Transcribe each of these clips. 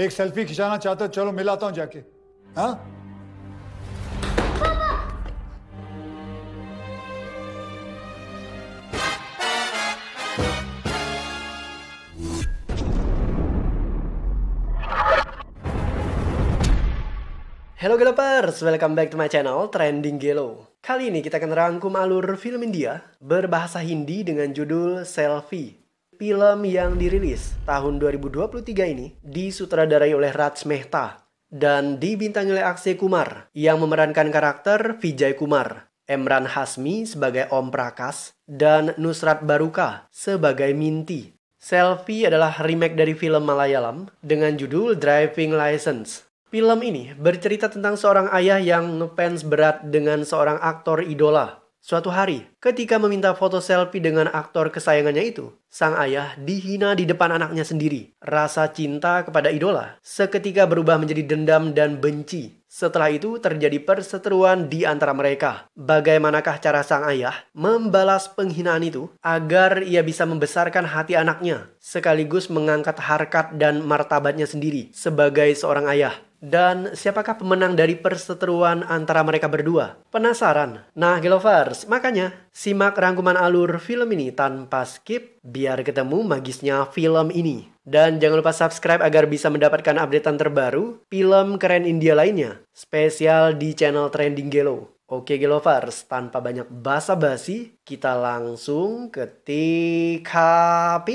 एक सेल्फी खिंचाना चाहते हो चलो मिलाता हूं जाके हाँ Hello Gelapers, welcome back to my channel Trending Gelo. Kali ini kita akan rangkum alur film India berbahasa Hindi dengan judul Selfie. Film yang dirilis tahun 2023 ini disutradarai oleh Raj Mehta dan dibintangi oleh Akshay Kumar yang memerankan karakter Vijay Kumar, Emran Hasmi sebagai Om Prakas, dan Nusrat Baruka sebagai Minti. Selfie adalah remake dari film Malayalam dengan judul Driving License. Film ini bercerita tentang seorang ayah yang ngefans berat dengan seorang aktor idola. Suatu hari, ketika meminta foto selfie dengan aktor kesayangannya itu, sang ayah dihina di depan anaknya sendiri. Rasa cinta kepada idola seketika berubah menjadi dendam dan benci. Setelah itu terjadi perseteruan di antara mereka. Bagaimanakah cara sang ayah membalas penghinaan itu agar ia bisa membesarkan hati anaknya, sekaligus mengangkat harkat dan martabatnya sendiri sebagai seorang ayah. Dan siapakah pemenang dari perseteruan antara mereka berdua? Penasaran? Nah, Gelovers, makanya simak rangkuman alur film ini tanpa skip biar ketemu magisnya film ini. Dan jangan lupa subscribe agar bisa mendapatkan updatean terbaru film keren India lainnya, spesial di channel Trending Gelo. Oke Gelovers, tanpa banyak basa-basi, kita langsung ke TKP.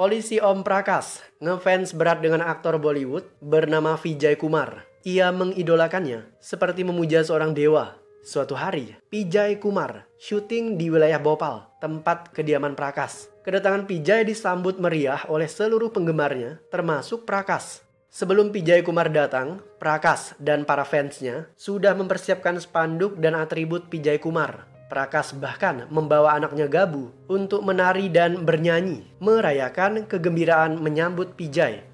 Polisi Om Prakas ngefans berat dengan aktor Bollywood bernama Vijay Kumar. Ia mengidolakannya seperti memuja seorang dewa. Suatu hari, Vijay Kumar syuting di wilayah Bhopal, tempat kediaman Prakas. Kedatangan Vijay disambut meriah oleh seluruh penggemarnya, termasuk Prakas. Sebelum Vijay Kumar datang, Prakas dan para fansnya sudah mempersiapkan spanduk dan atribut Vijay Kumar. Prakas bahkan membawa anaknya Gabu untuk menari dan bernyanyi, merayakan kegembiraan menyambut Pijay.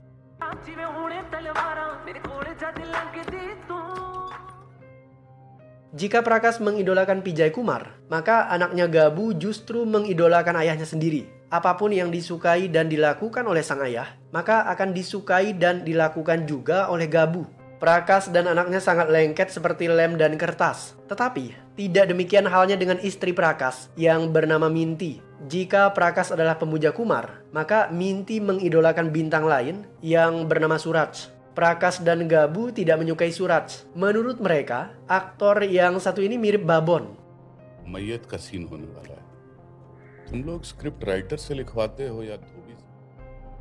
Jika Prakas mengidolakan Pijay Kumar, maka anaknya Gabu justru mengidolakan ayahnya sendiri. Apa pun yang disukai dan dilakukan oleh sang ayah, maka akan disukai dan dilakukan juga oleh Gabu. Prakas dan anaknya sangat lengket seperti lem dan kertas. Tetapi, tidak demikian halnya dengan istri Prakas yang bernama Minti. Jika Prakas adalah pemuja Kumar, maka Minti mengidolakan bintang lain yang bernama Suraj. Prakas dan Gabu tidak menyukai Suraj. Menurut mereka, aktor yang satu ini mirip Babon. Mayat ka hone wala. Tum script writer selikwate ho ya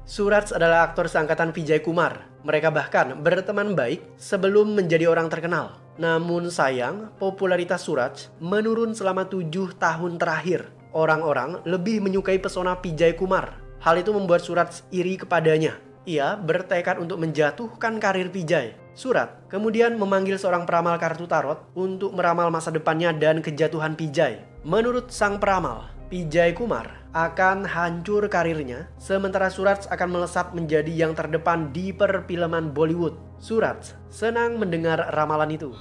Suraj adalah aktor seangkatan Vijay Kumar. Mereka bahkan berteman baik sebelum menjadi orang terkenal. Namun sayang, popularitas Suraj menurun selama tujuh tahun terakhir. Orang-orang lebih menyukai pesona Vijay Kumar. Hal itu membuat Suraj iri kepadanya. Ia bertekad untuk menjatuhkan karir Vijay. Surat kemudian memanggil seorang peramal kartu tarot untuk meramal masa depannya dan kejatuhan Vijay. Menurut sang peramal, Vijay Kumar akan hancur karirnya, sementara Suraj akan melesat menjadi yang terdepan di perfilman Bollywood. Suraj senang mendengar ramalan itu.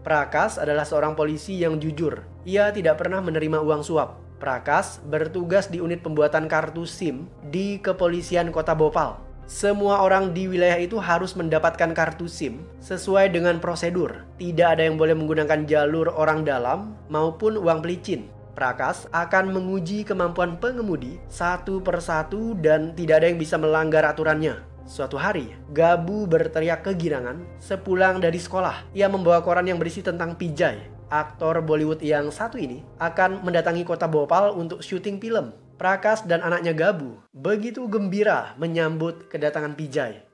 Prakas adalah seorang polisi yang jujur. Ia tidak pernah menerima uang suap. Prakas bertugas di unit pembuatan kartu SIM di kepolisian kota Bhopal. Semua orang di wilayah itu harus mendapatkan kartu SIM sesuai dengan prosedur. Tidak ada yang boleh menggunakan jalur orang dalam maupun uang pelicin. Prakas akan menguji kemampuan pengemudi satu persatu dan tidak ada yang bisa melanggar aturannya. Suatu hari, Gabu berteriak kegirangan sepulang dari sekolah. Ia membawa koran yang berisi tentang Pijay. Aktor Bollywood yang satu ini akan mendatangi kota Bhopal untuk syuting film. Prakas dan anaknya Gabu begitu gembira menyambut kedatangan Pijay.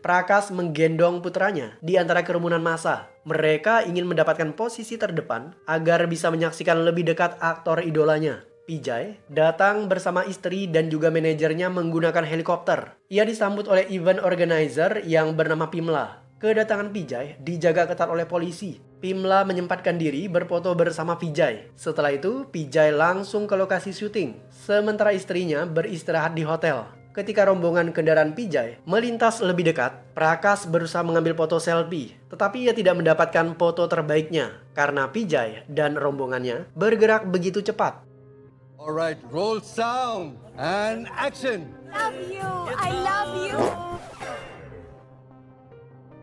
Prakas menggendong putranya di antara kerumunan massa. Mereka ingin mendapatkan posisi terdepan agar bisa menyaksikan lebih dekat aktor idolanya. Pijay datang bersama istri dan juga manajernya menggunakan helikopter. Ia disambut oleh event organizer yang bernama Pimla. Kedatangan Pijay dijaga ketat oleh polisi. Pimla menyempatkan diri berfoto bersama Pijay. Setelah itu, Pijay langsung ke lokasi syuting. Sementara istrinya beristirahat di hotel. Ketika rombongan kendaraan Pijay melintas lebih dekat, Prakas berusaha mengambil foto selfie, tetapi ia tidak mendapatkan foto terbaiknya karena Pijay dan rombongannya bergerak begitu cepat. Alright, roll sound and action. love you. I love you.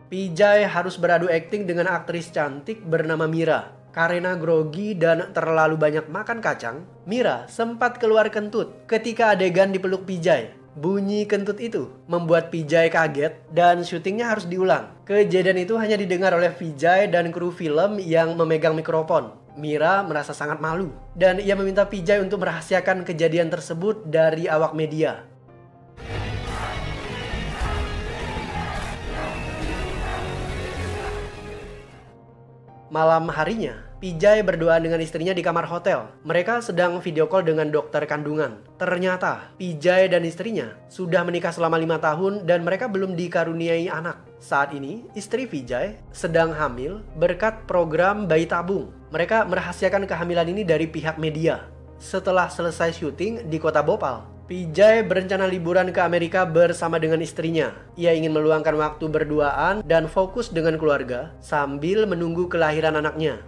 Pijay harus beradu akting dengan aktris cantik bernama Mira. Karena grogi dan terlalu banyak makan kacang, Mira sempat keluar kentut ketika adegan dipeluk Pijay. Bunyi kentut itu membuat Vijay kaget dan syutingnya harus diulang. Kejadian itu hanya didengar oleh Vijay dan kru film yang memegang mikrofon. Mira merasa sangat malu dan ia meminta Vijay untuk merahasiakan kejadian tersebut dari awak media. Malam harinya, Pijay berdoa dengan istrinya di kamar hotel. Mereka sedang video call dengan dokter kandungan. Ternyata, Pijay dan istrinya sudah menikah selama lima tahun dan mereka belum dikaruniai anak. Saat ini, istri Vijay sedang hamil berkat program bayi tabung. Mereka merahasiakan kehamilan ini dari pihak media. Setelah selesai syuting di kota Bhopal, Pijay berencana liburan ke Amerika bersama dengan istrinya. Ia ingin meluangkan waktu berduaan dan fokus dengan keluarga sambil menunggu kelahiran anaknya.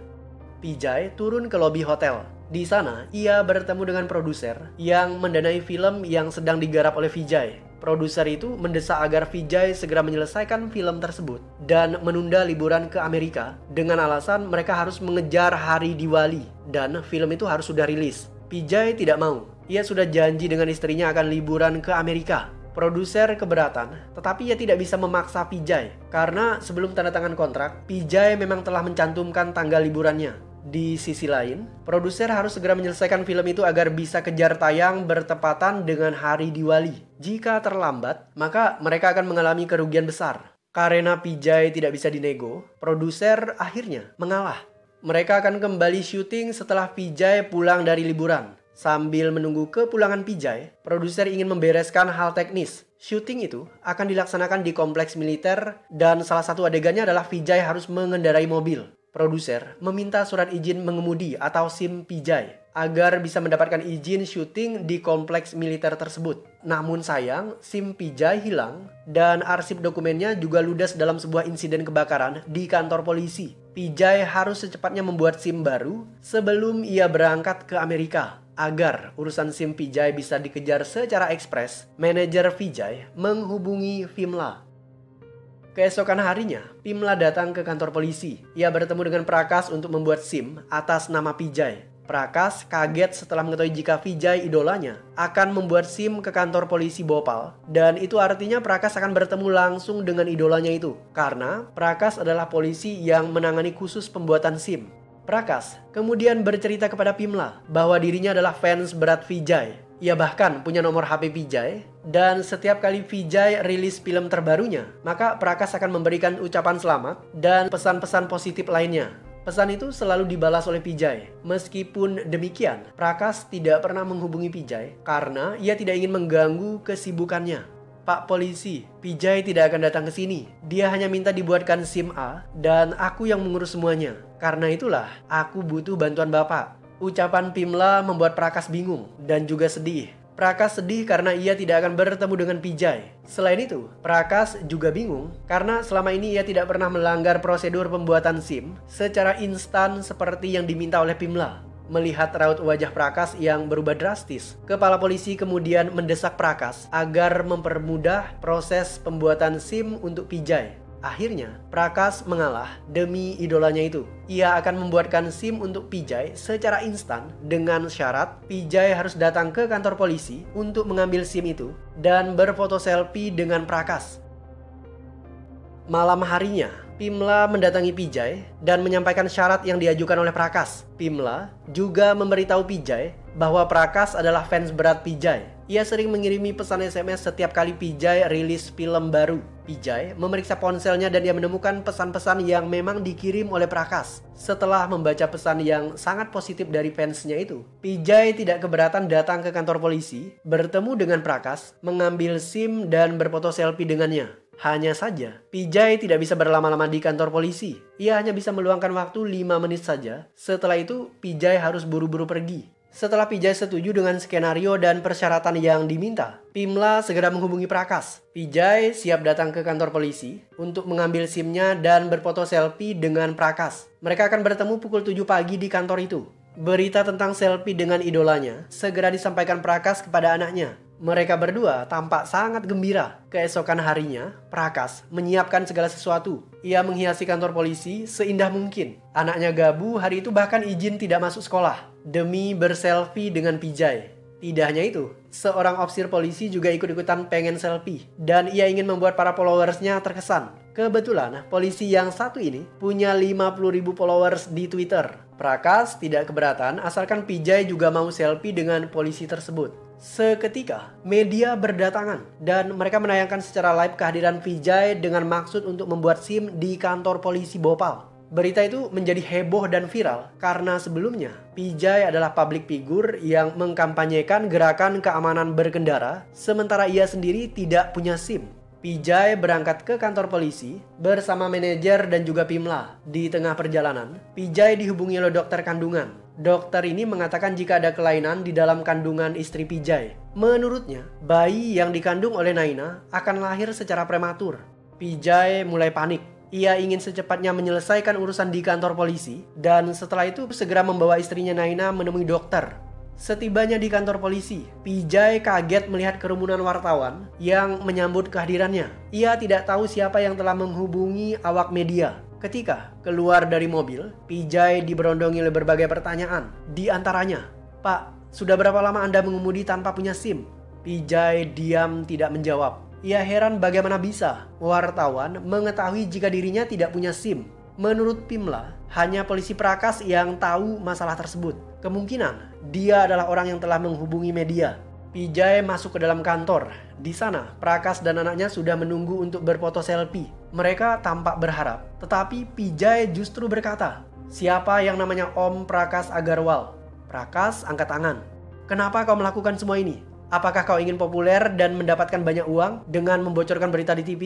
Pijay turun ke lobi hotel. Di sana, ia bertemu dengan produser yang mendanai film yang sedang digarap oleh Vijay. Produser itu mendesak agar Vijay segera menyelesaikan film tersebut dan menunda liburan ke Amerika dengan alasan mereka harus mengejar hari Diwali dan film itu harus sudah rilis. Vijay tidak mau ia sudah janji dengan istrinya akan liburan ke Amerika. Produser keberatan, tetapi ia tidak bisa memaksa Pijay karena sebelum tanda tangan kontrak, Pijay memang telah mencantumkan tanggal liburannya. Di sisi lain, produser harus segera menyelesaikan film itu agar bisa kejar tayang bertepatan dengan hari Diwali. Jika terlambat, maka mereka akan mengalami kerugian besar. Karena Pijay tidak bisa dinego, produser akhirnya mengalah. Mereka akan kembali syuting setelah Pijay pulang dari liburan. Sambil menunggu kepulangan Pijay, produser ingin membereskan hal teknis. Syuting itu akan dilaksanakan di kompleks militer dan salah satu adegannya adalah Vijay harus mengendarai mobil. Produser meminta surat izin mengemudi atau SIM Pijay agar bisa mendapatkan izin syuting di kompleks militer tersebut. Namun sayang, SIM Pijay hilang dan arsip dokumennya juga ludas dalam sebuah insiden kebakaran di kantor polisi. Pijay harus secepatnya membuat SIM baru sebelum ia berangkat ke Amerika. Agar urusan SIM Vijay bisa dikejar secara ekspres, manajer Vijay menghubungi Vimla. Keesokan harinya, Pimla datang ke kantor polisi. Ia bertemu dengan Prakas untuk membuat SIM atas nama Vijay. Prakas kaget setelah mengetahui jika Vijay idolanya akan membuat SIM ke kantor polisi Bhopal dan itu artinya Prakas akan bertemu langsung dengan idolanya itu karena Prakas adalah polisi yang menangani khusus pembuatan SIM. Prakas kemudian bercerita kepada Pimla bahwa dirinya adalah fans berat Vijay. Ia bahkan punya nomor HP Vijay dan setiap kali Vijay rilis film terbarunya, maka Prakas akan memberikan ucapan selamat dan pesan-pesan positif lainnya. Pesan itu selalu dibalas oleh Vijay. Meskipun demikian, Prakas tidak pernah menghubungi Vijay karena ia tidak ingin mengganggu kesibukannya. Pak polisi, Vijay tidak akan datang ke sini. Dia hanya minta dibuatkan SIM A dan aku yang mengurus semuanya. Karena itulah, aku butuh bantuan Bapak. Ucapan Pimla membuat Prakas bingung dan juga sedih. Prakas sedih karena ia tidak akan bertemu dengan Pijay. Selain itu, Prakas juga bingung karena selama ini ia tidak pernah melanggar prosedur pembuatan SIM secara instan seperti yang diminta oleh Pimla. Melihat raut wajah Prakas yang berubah drastis, kepala polisi kemudian mendesak Prakas agar mempermudah proses pembuatan SIM untuk Pijay. Akhirnya, Prakas mengalah demi idolanya itu. Ia akan membuatkan SIM untuk Pijay secara instan dengan syarat Pijay harus datang ke kantor polisi untuk mengambil SIM itu dan berfoto selfie dengan Prakas. Malam harinya, Pimla mendatangi Pijay dan menyampaikan syarat yang diajukan oleh Prakas. Pimla juga memberitahu Pijay bahwa Prakas adalah fans berat Pijay. Ia sering mengirimi pesan SMS setiap kali Pijay rilis film baru. Pijay memeriksa ponselnya dan ia menemukan pesan-pesan yang memang dikirim oleh Prakas. Setelah membaca pesan yang sangat positif dari fansnya itu, Pijay tidak keberatan datang ke kantor polisi, bertemu dengan Prakas, mengambil SIM dan berfoto selfie dengannya. Hanya saja, Pijay tidak bisa berlama-lama di kantor polisi. Ia hanya bisa meluangkan waktu 5 menit saja. Setelah itu, Pijay harus buru-buru pergi. Setelah Pijay setuju dengan skenario dan persyaratan yang diminta, Pimla segera menghubungi Prakas. Pijay siap datang ke kantor polisi untuk mengambil SIM-nya dan berfoto selfie dengan Prakas. Mereka akan bertemu pukul 7 pagi di kantor itu. Berita tentang selfie dengan idolanya segera disampaikan Prakas kepada anaknya. Mereka berdua tampak sangat gembira. Keesokan harinya, Prakas menyiapkan segala sesuatu. Ia menghiasi kantor polisi seindah mungkin. Anaknya Gabu hari itu bahkan izin tidak masuk sekolah demi berselfie dengan Pijay. Tidak hanya itu, seorang ofisir polisi juga ikut-ikutan pengen selfie dan ia ingin membuat para followersnya terkesan. Kebetulan, polisi yang satu ini punya 50.000 followers di Twitter. Prakas tidak keberatan asalkan Pijay juga mau selfie dengan polisi tersebut. Seketika, media berdatangan dan mereka menayangkan secara live kehadiran Vijay dengan maksud untuk membuat SIM di kantor polisi Bhopal. Berita itu menjadi heboh dan viral karena sebelumnya Pijay adalah public figure yang mengkampanyekan gerakan keamanan berkendara sementara ia sendiri tidak punya SIM. Pijay berangkat ke kantor polisi bersama manajer dan juga Pimla. Di tengah perjalanan, Pijay dihubungi oleh dokter kandungan. Dokter ini mengatakan jika ada kelainan di dalam kandungan istri Pijay. Menurutnya, bayi yang dikandung oleh Naina akan lahir secara prematur. Pijay mulai panik ia ingin secepatnya menyelesaikan urusan di kantor polisi dan setelah itu segera membawa istrinya Naina menemui dokter. Setibanya di kantor polisi, Pijay kaget melihat kerumunan wartawan yang menyambut kehadirannya. Ia tidak tahu siapa yang telah menghubungi awak media. Ketika keluar dari mobil, Pijay diberondongi oleh berbagai pertanyaan. Di antaranya, Pak, sudah berapa lama Anda mengemudi tanpa punya SIM? Pijay diam tidak menjawab. Ia heran bagaimana bisa wartawan mengetahui jika dirinya tidak punya SIM. Menurut Pimla, hanya polisi Prakas yang tahu masalah tersebut. Kemungkinan dia adalah orang yang telah menghubungi media. Pijay masuk ke dalam kantor. Di sana, Prakas dan anaknya sudah menunggu untuk berfoto selfie. Mereka tampak berharap, tetapi Pijay justru berkata, "Siapa yang namanya Om Prakas Agarwal?" Prakas angkat tangan. "Kenapa kau melakukan semua ini?" Apakah kau ingin populer dan mendapatkan banyak uang dengan membocorkan berita di TV?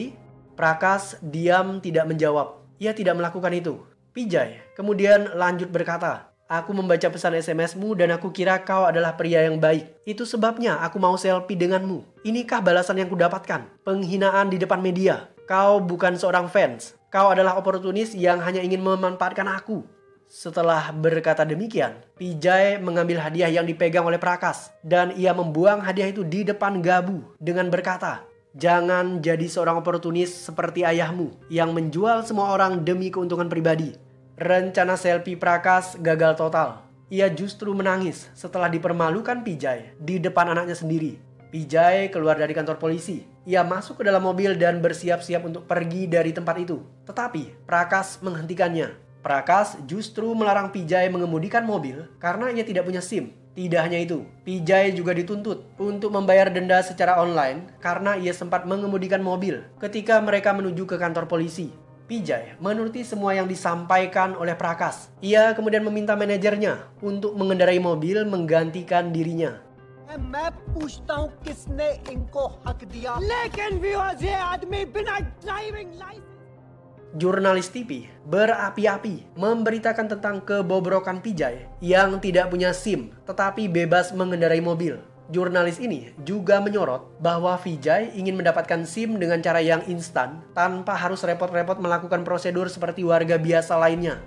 Prakas diam tidak menjawab. Ia tidak melakukan itu. Pijay kemudian lanjut berkata, Aku membaca pesan SMS-mu dan aku kira kau adalah pria yang baik. Itu sebabnya aku mau selfie denganmu. Inikah balasan yang kudapatkan? Penghinaan di depan media. Kau bukan seorang fans. Kau adalah oportunis yang hanya ingin memanfaatkan aku. Setelah berkata demikian, Pijay mengambil hadiah yang dipegang oleh Prakas dan ia membuang hadiah itu di depan Gabu dengan berkata, Jangan jadi seorang oportunis seperti ayahmu yang menjual semua orang demi keuntungan pribadi. Rencana selfie Prakas gagal total. Ia justru menangis setelah dipermalukan Pijay di depan anaknya sendiri. Pijay keluar dari kantor polisi. Ia masuk ke dalam mobil dan bersiap-siap untuk pergi dari tempat itu. Tetapi Prakas menghentikannya Prakas justru melarang Pijay mengemudikan mobil karena ia tidak punya SIM. Tidak hanya itu, Pijay juga dituntut untuk membayar denda secara online karena ia sempat mengemudikan mobil ketika mereka menuju ke kantor polisi. Pijay menuruti semua yang disampaikan oleh Prakas. Ia kemudian meminta manajernya untuk mengendarai mobil menggantikan dirinya. मैं पूछता हूँ किसने इनको हक दिया लेकिन व्यूअर्स ये आदमी बिना driving licence jurnalis TV berapi-api memberitakan tentang kebobrokan Pijay yang tidak punya SIM tetapi bebas mengendarai mobil. Jurnalis ini juga menyorot bahwa Vijay ingin mendapatkan SIM dengan cara yang instan tanpa harus repot-repot melakukan prosedur seperti warga biasa lainnya.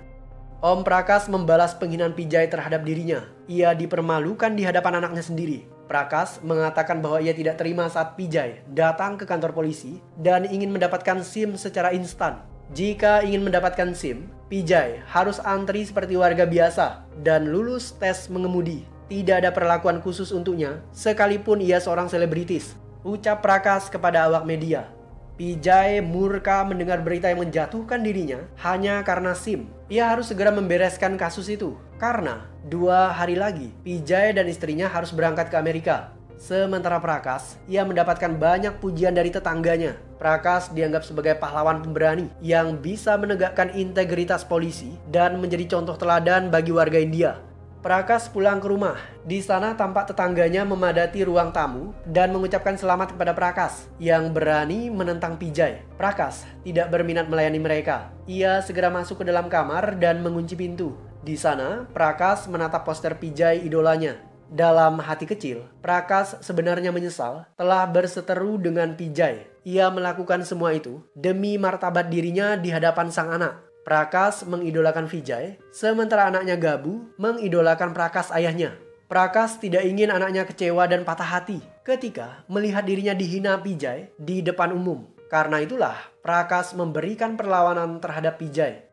Om Prakas membalas penghinaan Pijay terhadap dirinya. Ia dipermalukan di hadapan anaknya sendiri. Prakas mengatakan bahwa ia tidak terima saat Pijay datang ke kantor polisi dan ingin mendapatkan SIM secara instan. Jika ingin mendapatkan SIM, Pijay harus antri seperti warga biasa dan lulus tes mengemudi. Tidak ada perlakuan khusus untuknya, sekalipun ia seorang selebritis. Ucap Prakas kepada awak media. Pijay murka mendengar berita yang menjatuhkan dirinya hanya karena SIM. Ia harus segera membereskan kasus itu. Karena dua hari lagi, Pijay dan istrinya harus berangkat ke Amerika. Sementara Prakas, ia mendapatkan banyak pujian dari tetangganya. Prakas dianggap sebagai pahlawan pemberani yang bisa menegakkan integritas polisi dan menjadi contoh teladan bagi warga India. Prakas pulang ke rumah. Di sana tampak tetangganya memadati ruang tamu dan mengucapkan selamat kepada Prakas yang berani menentang Pijay. Prakas tidak berminat melayani mereka. Ia segera masuk ke dalam kamar dan mengunci pintu. Di sana, Prakas menatap poster Pijay idolanya dalam hati kecil, Prakas sebenarnya menyesal telah berseteru dengan Pijay. Ia melakukan semua itu demi martabat dirinya di hadapan sang anak. Prakas mengidolakan Vijay, sementara anaknya Gabu mengidolakan Prakas ayahnya. Prakas tidak ingin anaknya kecewa dan patah hati ketika melihat dirinya dihina Pijay di depan umum. Karena itulah Prakas memberikan perlawanan terhadap Pijay.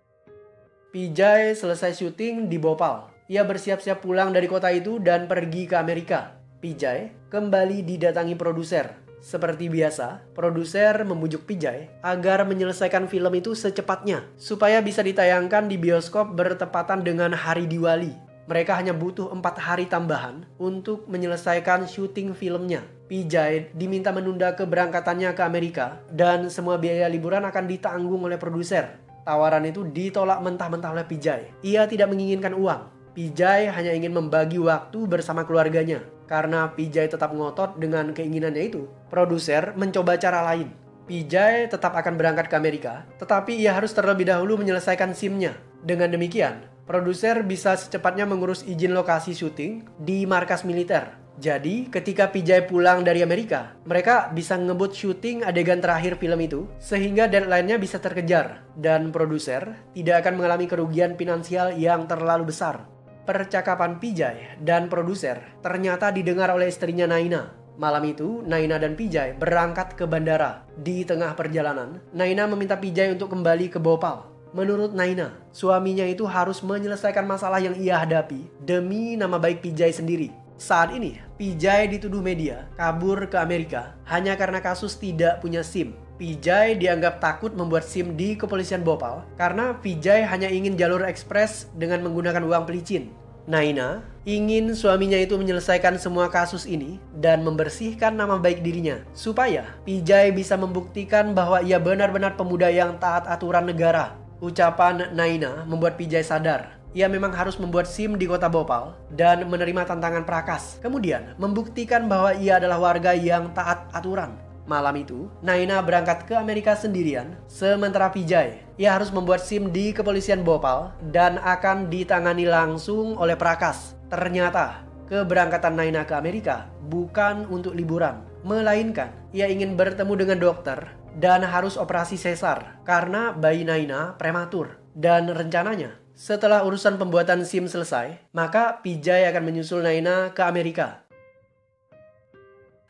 Pijay selesai syuting di Bhopal ia bersiap-siap pulang dari kota itu dan pergi ke Amerika. Pijay kembali didatangi produser. Seperti biasa, produser membujuk Pijay agar menyelesaikan film itu secepatnya supaya bisa ditayangkan di bioskop bertepatan dengan hari Diwali. Mereka hanya butuh empat hari tambahan untuk menyelesaikan syuting filmnya. Pijay diminta menunda keberangkatannya ke Amerika dan semua biaya liburan akan ditanggung oleh produser. Tawaran itu ditolak mentah-mentah oleh Pijay. Ia tidak menginginkan uang. Pijay hanya ingin membagi waktu bersama keluarganya. Karena Pijay tetap ngotot dengan keinginannya itu, produser mencoba cara lain. Pijay tetap akan berangkat ke Amerika, tetapi ia harus terlebih dahulu menyelesaikan SIM-nya. Dengan demikian, produser bisa secepatnya mengurus izin lokasi syuting di markas militer. Jadi, ketika Pijay pulang dari Amerika, mereka bisa ngebut syuting adegan terakhir film itu, sehingga deadline-nya bisa terkejar, dan produser tidak akan mengalami kerugian finansial yang terlalu besar. Percakapan Pijay dan produser ternyata didengar oleh istrinya Naina. Malam itu, Naina dan Pijay berangkat ke bandara. Di tengah perjalanan, Naina meminta Pijay untuk kembali ke Bhopal. Menurut Naina, suaminya itu harus menyelesaikan masalah yang ia hadapi demi nama baik Pijay sendiri. Saat ini, Pijay dituduh media kabur ke Amerika hanya karena kasus tidak punya SIM. Pijay dianggap takut membuat SIM di kepolisian Bhopal karena Pijay hanya ingin jalur ekspres dengan menggunakan uang pelicin. Naina ingin suaminya itu menyelesaikan semua kasus ini dan membersihkan nama baik dirinya supaya Pijay bisa membuktikan bahwa ia benar-benar pemuda yang taat aturan negara. Ucapan Naina membuat Pijay sadar ia memang harus membuat SIM di kota Bhopal dan menerima tantangan Prakas. Kemudian membuktikan bahwa ia adalah warga yang taat aturan. Malam itu, Naina berangkat ke Amerika sendirian, sementara Vijay, ia harus membuat SIM di kepolisian Bhopal dan akan ditangani langsung oleh Prakas. Ternyata, keberangkatan Naina ke Amerika bukan untuk liburan, melainkan ia ingin bertemu dengan dokter dan harus operasi sesar karena bayi Naina prematur. Dan rencananya, setelah urusan pembuatan SIM selesai, maka Vijay akan menyusul Naina ke Amerika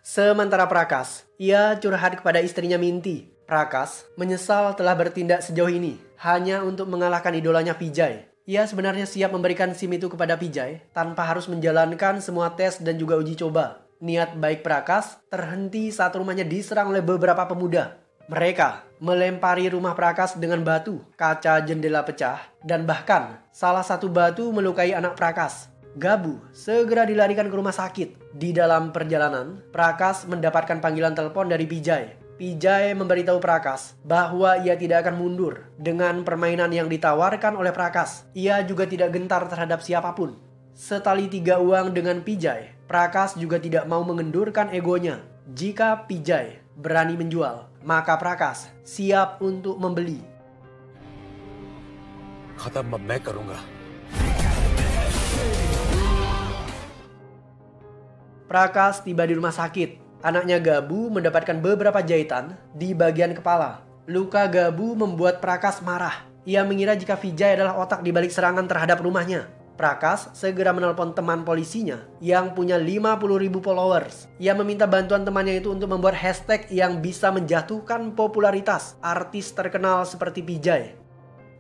Sementara Prakas, ia curhat kepada istrinya Minti. Prakas menyesal telah bertindak sejauh ini hanya untuk mengalahkan idolanya Vijay. Ia sebenarnya siap memberikan SIM itu kepada Vijay tanpa harus menjalankan semua tes dan juga uji coba. Niat baik Prakas terhenti saat rumahnya diserang oleh beberapa pemuda. Mereka melempari rumah Prakas dengan batu, kaca jendela pecah, dan bahkan salah satu batu melukai anak Prakas. Gabu segera dilarikan ke rumah sakit. Di dalam perjalanan, Prakas mendapatkan panggilan telepon dari Bijay. Pijay memberitahu Prakas bahwa ia tidak akan mundur dengan permainan yang ditawarkan oleh Prakas. Ia juga tidak gentar terhadap siapa pun. Setali tiga uang dengan Pijay, Prakas juga tidak mau mengendurkan egonya. Jika Pijay berani menjual, maka Prakas siap untuk membeli. Kata 勝たんまめかろが。Prakas tiba di rumah sakit. Anaknya Gabu mendapatkan beberapa jahitan di bagian kepala. Luka Gabu membuat Prakas marah. Ia mengira jika Vijay adalah otak di balik serangan terhadap rumahnya. Prakas segera menelpon teman polisinya yang punya 50 ribu followers. Ia meminta bantuan temannya itu untuk membuat hashtag yang bisa menjatuhkan popularitas artis terkenal seperti Vijay.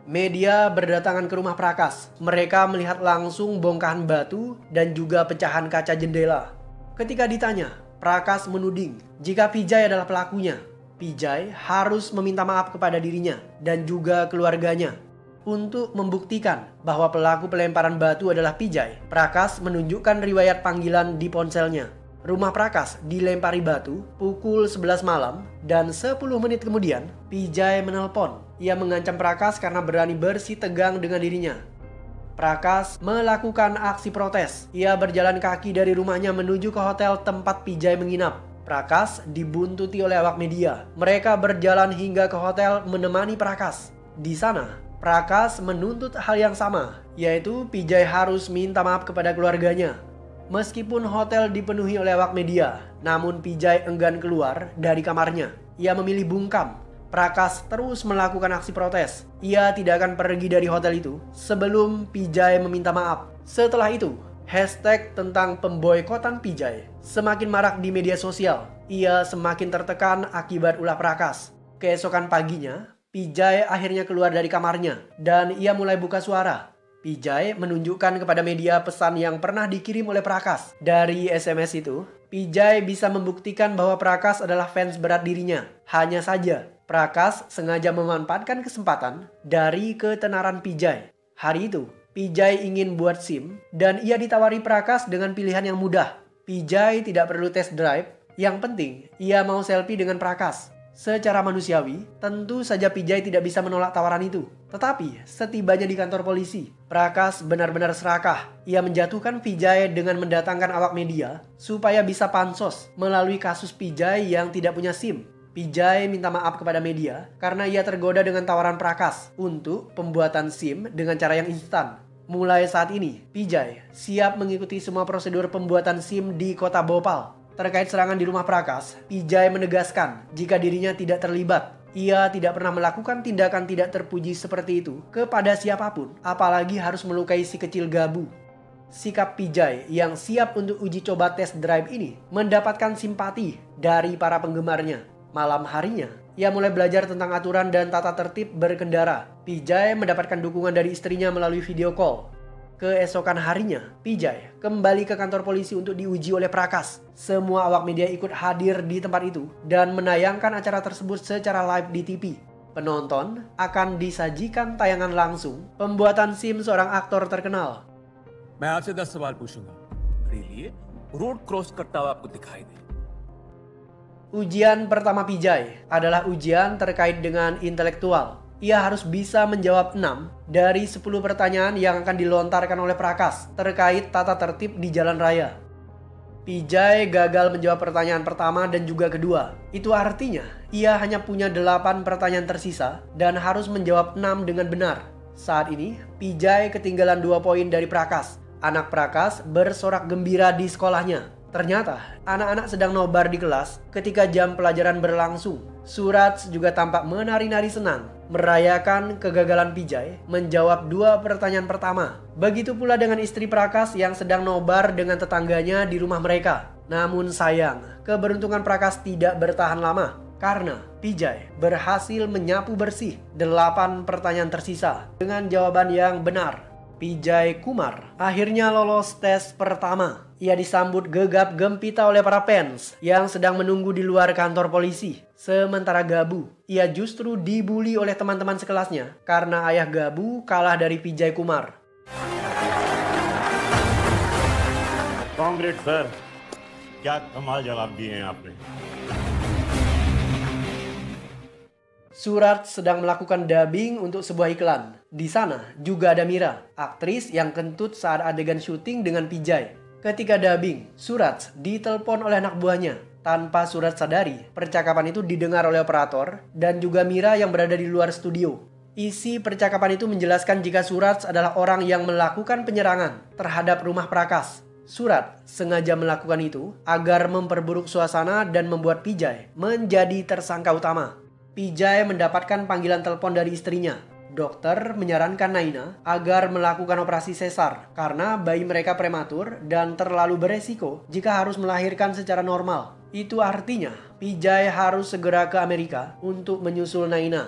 Media berdatangan ke rumah Prakas. Mereka melihat langsung bongkahan batu dan juga pecahan kaca jendela. Ketika ditanya, Prakas menuding jika Pijay adalah pelakunya. Pijay harus meminta maaf kepada dirinya dan juga keluarganya. Untuk membuktikan bahwa pelaku pelemparan batu adalah Pijay, Prakas menunjukkan riwayat panggilan di ponselnya. rumah Prakas dilempari batu pukul 11 malam dan 10 menit kemudian Pijay menelpon. Ia mengancam Prakas karena berani bersih tegang dengan dirinya. Prakas melakukan aksi protes. Ia berjalan kaki dari rumahnya menuju ke hotel tempat Pijay menginap. Prakas dibuntuti oleh awak media. Mereka berjalan hingga ke hotel menemani Prakas. Di sana, Prakas menuntut hal yang sama, yaitu Pijay harus minta maaf kepada keluarganya Meskipun hotel dipenuhi oleh awak media, namun Pijay enggan keluar dari kamarnya. Ia memilih bungkam. Prakas terus melakukan aksi protes. Ia tidak akan pergi dari hotel itu sebelum Pijay meminta maaf. Setelah itu, hashtag tentang pemboikotan Pijay semakin marak di media sosial. Ia semakin tertekan akibat ulah Prakas. Keesokan paginya, Pijay akhirnya keluar dari kamarnya dan ia mulai buka suara. Pijay menunjukkan kepada media pesan yang pernah dikirim oleh Prakas. Dari SMS itu, Pijay bisa membuktikan bahwa Prakas adalah fans berat dirinya. Hanya saja, Prakas sengaja memanfaatkan kesempatan dari ketenaran Pijay. Hari itu, Pijay ingin buat SIM dan ia ditawari Prakas dengan pilihan yang mudah. Pijay tidak perlu test drive, yang penting ia mau selfie dengan Prakas. Secara manusiawi, tentu saja Pijay tidak bisa menolak tawaran itu. Tetapi, setibanya di kantor polisi, Prakas benar-benar serakah. Ia menjatuhkan Pijay dengan mendatangkan awak media supaya bisa pansos melalui kasus Pijay yang tidak punya SIM. Pijay minta maaf kepada media karena ia tergoda dengan tawaran Prakas untuk pembuatan SIM dengan cara yang instan. Mulai saat ini, Pijay siap mengikuti semua prosedur pembuatan SIM di kota Bhopal Terkait serangan di rumah Prakas, Pijay menegaskan jika dirinya tidak terlibat. Ia tidak pernah melakukan tindakan tidak terpuji seperti itu kepada siapa pun, apalagi harus melukai si kecil Gabu. Sikap Pijay yang siap untuk uji coba tes drive ini mendapatkan simpati dari para penggemarnya. Malam harinya, ia mulai belajar tentang aturan dan tata tertib berkendara. Pijay mendapatkan dukungan dari istrinya melalui video call. Keesokan harinya, Pijay kembali ke kantor polisi untuk diuji oleh Prakas. Semua awak media ikut hadir di tempat itu dan menayangkan acara tersebut secara live di TV. Penonton akan disajikan tayangan langsung pembuatan SIM seorang aktor terkenal. मैं आपसे दस सवाल पूछूंगा मेरे लिए road cross करता हुआ आपको दिखाई दे Ujian pertama Pijay adalah ujian terkait dengan intelektual ia harus bisa menjawab 6 dari 10 pertanyaan yang akan dilontarkan oleh Prakas terkait tata tertib di jalan raya. Pijay gagal menjawab pertanyaan pertama dan juga kedua. Itu artinya ia hanya punya 8 pertanyaan tersisa dan harus menjawab 6 dengan benar. Saat ini, Pijay ketinggalan 2 poin dari Prakas. Anak Prakas bersorak gembira di sekolahnya. Ternyata, anak-anak sedang nobar di kelas ketika jam pelajaran berlangsung. Surat juga tampak menari-nari senang merayakan kegagalan Pijay menjawab dua pertanyaan pertama. Begitu pula dengan istri Prakas yang sedang nobar dengan tetangganya di rumah mereka. Namun sayang, keberuntungan Prakas tidak bertahan lama karena Pijay berhasil menyapu bersih delapan pertanyaan tersisa dengan jawaban yang benar. Pijay Kumar, akhirnya lolos tes pertama. Ia disambut gegap gempita oleh para fans yang sedang menunggu di luar kantor polisi. Sementara Gabu, ia justru dibully oleh teman-teman sekelasnya karena ayah Gabu kalah dari Pijay Kumar. Congrats, sir. Kya kamal jawab diye aapne. Surat sedang melakukan dubbing untuk sebuah iklan. Di sana juga ada Mira, aktris yang kentut saat adegan syuting dengan Pijay. Ketika dubbing, Surat ditelepon oleh anak buahnya. Tanpa Surat sadari, percakapan itu didengar oleh operator dan juga Mira yang berada di luar studio. Isi percakapan itu menjelaskan jika Surat adalah orang yang melakukan penyerangan terhadap rumah Prakas. Surat sengaja melakukan itu agar memperburuk suasana dan membuat Pijay menjadi tersangka utama. Pijay mendapatkan panggilan telepon dari istrinya. Dokter menyarankan Naina agar melakukan operasi sesar karena bayi mereka prematur dan terlalu beresiko jika harus melahirkan secara normal. Itu artinya Pijay harus segera ke Amerika untuk menyusul Naina.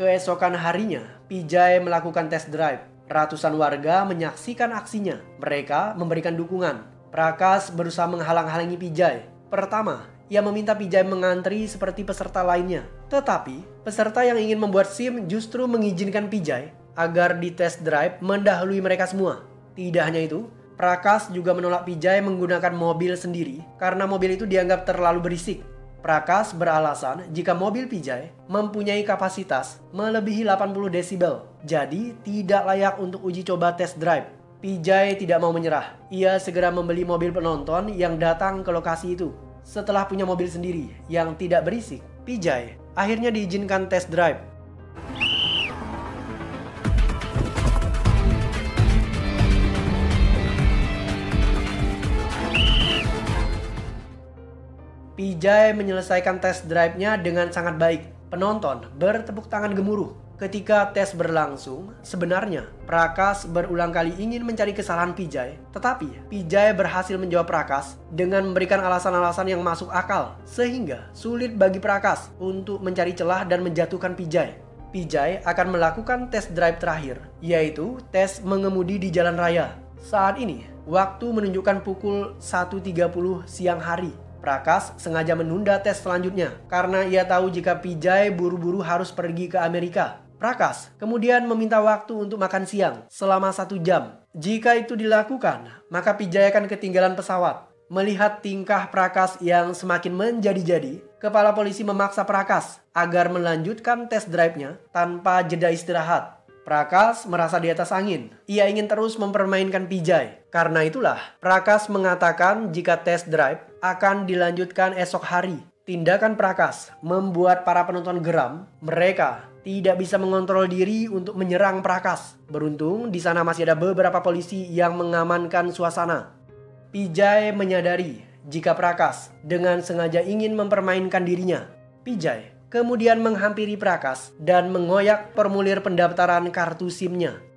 Keesokan harinya, Pijay melakukan tes drive. Ratusan warga menyaksikan aksinya. Mereka memberikan dukungan. Prakas berusaha menghalang-halangi Pijay. Pertama, ia meminta Pijay mengantri seperti peserta lainnya. Tetapi, peserta yang ingin membuat SIM justru mengizinkan Pijay agar di test drive mendahului mereka semua. Tidak hanya itu, Prakas juga menolak Pijay menggunakan mobil sendiri karena mobil itu dianggap terlalu berisik. Prakas beralasan jika mobil Pijay mempunyai kapasitas melebihi 80 desibel, jadi tidak layak untuk uji coba test drive. Pijay tidak mau menyerah. Ia segera membeli mobil penonton yang datang ke lokasi itu. Setelah punya mobil sendiri yang tidak berisik, Pijay akhirnya diizinkan test drive. Pijay menyelesaikan test drive-nya dengan sangat baik. Penonton bertepuk tangan gemuruh. Ketika tes berlangsung, sebenarnya Prakas berulang kali ingin mencari kesalahan Pijay, tetapi Pijay berhasil menjawab Prakas dengan memberikan alasan-alasan yang masuk akal, sehingga sulit bagi Prakas untuk mencari celah dan menjatuhkan Pijay. Pijay akan melakukan tes drive terakhir, yaitu tes mengemudi di jalan raya. Saat ini, waktu menunjukkan pukul 1.30 siang hari. Prakas sengaja menunda tes selanjutnya karena ia tahu jika Pijay buru-buru harus pergi ke Amerika. Prakas kemudian meminta waktu untuk makan siang selama satu jam. Jika itu dilakukan, maka Pijay akan ketinggalan pesawat. Melihat tingkah Prakas yang semakin menjadi-jadi, kepala polisi memaksa Prakas agar melanjutkan tes drive-nya tanpa jeda istirahat. Prakas merasa di atas angin. Ia ingin terus mempermainkan Pijay. Karena itulah, Prakas mengatakan jika tes drive akan dilanjutkan esok hari. Tindakan Prakas membuat para penonton geram. Mereka tidak bisa mengontrol diri untuk menyerang Prakas. Beruntung di sana masih ada beberapa polisi yang mengamankan suasana. Pijay menyadari jika Prakas dengan sengaja ingin mempermainkan dirinya. Pijay kemudian menghampiri Prakas dan mengoyak formulir pendaftaran kartu SIM-nya.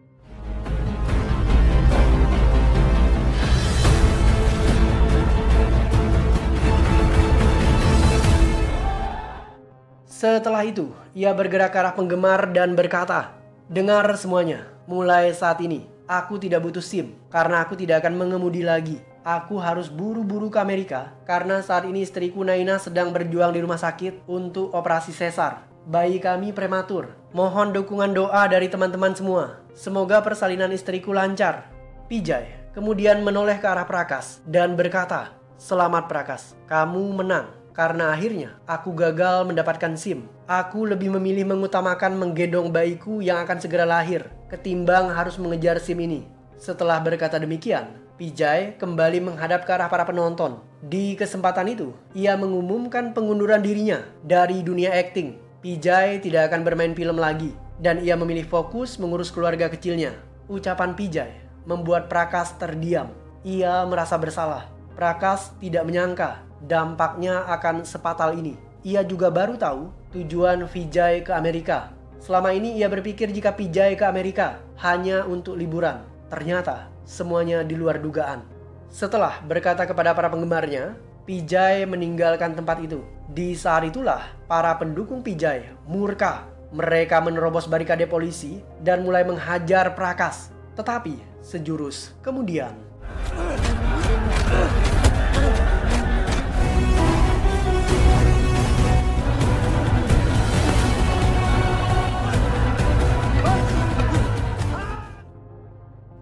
Setelah itu, ia bergerak ke arah penggemar dan berkata, Dengar semuanya, mulai saat ini, aku tidak butuh SIM karena aku tidak akan mengemudi lagi. Aku harus buru-buru ke Amerika karena saat ini istriku Naina sedang berjuang di rumah sakit untuk operasi sesar. Bayi kami prematur. Mohon dukungan doa dari teman-teman semua. Semoga persalinan istriku lancar. Pijay kemudian menoleh ke arah Prakas dan berkata, Selamat Prakas, kamu menang. Karena akhirnya aku gagal mendapatkan SIM. Aku lebih memilih mengutamakan menggendong bayiku yang akan segera lahir ketimbang harus mengejar SIM ini. Setelah berkata demikian, Pijay kembali menghadap ke arah para penonton. Di kesempatan itu, ia mengumumkan pengunduran dirinya dari dunia akting. Pijay tidak akan bermain film lagi dan ia memilih fokus mengurus keluarga kecilnya. Ucapan Pijay membuat Prakas terdiam. Ia merasa bersalah. Prakas tidak menyangka dampaknya akan sepatal ini. Ia juga baru tahu tujuan Vijay ke Amerika. Selama ini ia berpikir jika Pijay ke Amerika hanya untuk liburan. Ternyata semuanya di luar dugaan. Setelah berkata kepada para penggemarnya, Pijay meninggalkan tempat itu. Di saat itulah para pendukung Pijay murka. Mereka menerobos barikade polisi dan mulai menghajar Prakas. Tetapi sejurus kemudian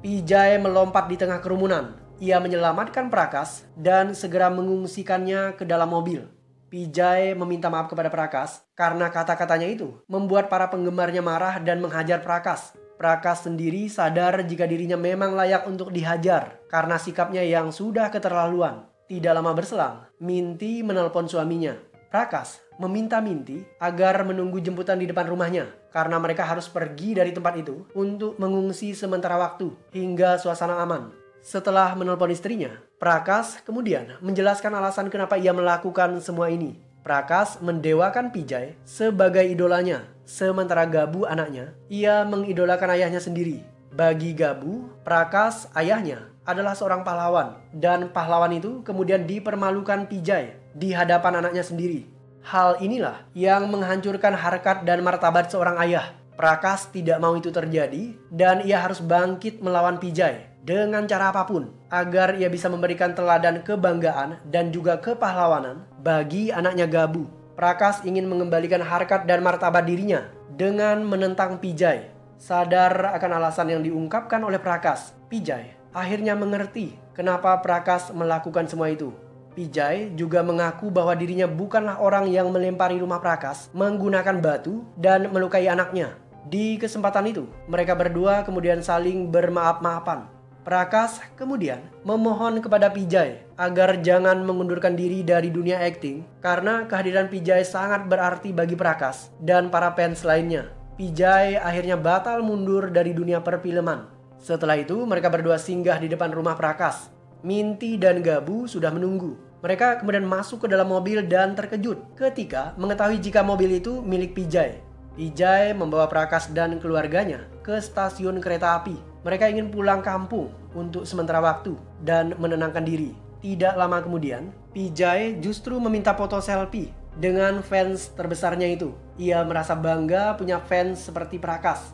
Pijay melompat di tengah kerumunan. Ia menyelamatkan Prakas dan segera mengungsikannya ke dalam mobil. Pijay meminta maaf kepada Prakas karena kata-katanya itu membuat para penggemarnya marah dan menghajar Prakas. Prakas sendiri sadar jika dirinya memang layak untuk dihajar karena sikapnya yang sudah keterlaluan. Tidak lama berselang, Minti menelpon suaminya. Prakas meminta Minti agar menunggu jemputan di depan rumahnya karena mereka harus pergi dari tempat itu untuk mengungsi sementara waktu hingga suasana aman. Setelah menelpon istrinya, Prakas kemudian menjelaskan alasan kenapa ia melakukan semua ini. Prakas mendewakan Pijay sebagai idolanya, sementara Gabu anaknya, ia mengidolakan ayahnya sendiri. Bagi Gabu, Prakas ayahnya adalah seorang pahlawan dan pahlawan itu kemudian dipermalukan Pijay di hadapan anaknya sendiri. Hal inilah yang menghancurkan harkat dan martabat seorang ayah. Prakas tidak mau itu terjadi dan ia harus bangkit melawan Pijay dengan cara apa pun agar ia bisa memberikan teladan kebanggaan dan juga kepahlawanan bagi anaknya Gabu. Prakas ingin mengembalikan harkat dan martabat dirinya dengan menentang Pijay. Sadar akan alasan yang diungkapkan oleh Prakas, Pijay akhirnya mengerti kenapa Prakas melakukan semua itu. Pijay juga mengaku bahwa dirinya bukanlah orang yang melempari rumah Prakas menggunakan batu dan melukai anaknya. Di kesempatan itu, mereka berdua kemudian saling bermaaf-maafan. Prakas kemudian memohon kepada Pijay agar jangan mengundurkan diri dari dunia akting karena kehadiran Pijay sangat berarti bagi Prakas dan para fans lainnya. Pijay akhirnya batal mundur dari dunia perfilman. Setelah itu, mereka berdua singgah di depan rumah Prakas. Minti dan Gabu sudah menunggu. Mereka kemudian masuk ke dalam mobil dan terkejut ketika mengetahui jika mobil itu milik Pijay. Pijay membawa Prakas dan keluarganya ke stasiun kereta api. Mereka ingin pulang kampung untuk sementara waktu dan menenangkan diri. Tidak lama kemudian, Pijay justru meminta foto selfie dengan fans terbesarnya itu. Ia merasa bangga punya fans seperti Prakas.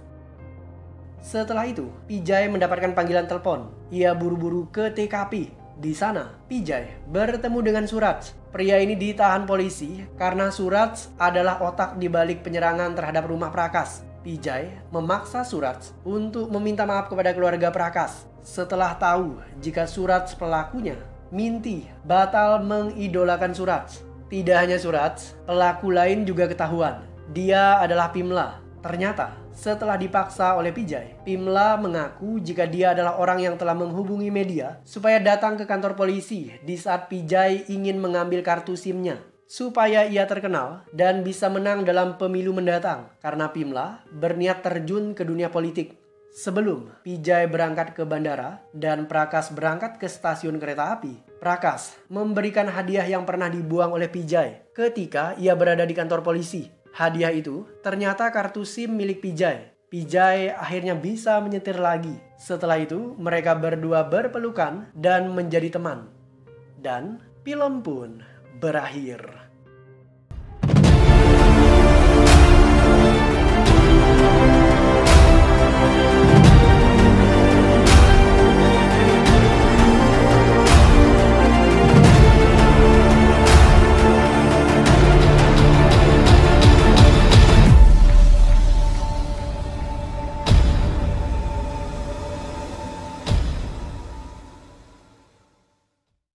Setelah itu, Pijay mendapatkan panggilan telepon. Ia buru-buru ke TKP. Di sana, Pijay bertemu dengan Suraj. Pria ini ditahan polisi karena Suraj adalah otak di balik penyerangan terhadap rumah Prakas. Pijay memaksa Suraj untuk meminta maaf kepada keluarga Prakas. Setelah tahu jika Suraj pelakunya, Minti batal mengidolakan Suraj. Tidak hanya Suraj, pelaku lain juga ketahuan. Dia adalah Pimla. Ternyata, setelah dipaksa oleh Pijay, Pimla mengaku jika dia adalah orang yang telah menghubungi media supaya datang ke kantor polisi di saat Pijay ingin mengambil kartu SIM-nya supaya ia terkenal dan bisa menang dalam pemilu mendatang karena Pimla berniat terjun ke dunia politik. Sebelum Pijay berangkat ke bandara dan Prakas berangkat ke stasiun kereta api, Prakas memberikan hadiah yang pernah dibuang oleh Pijay ketika ia berada di kantor polisi. Hadiah itu ternyata kartu SIM milik Pijay. Pijay akhirnya bisa menyetir lagi. Setelah itu, mereka berdua berpelukan dan menjadi teman. Dan film pun berakhir.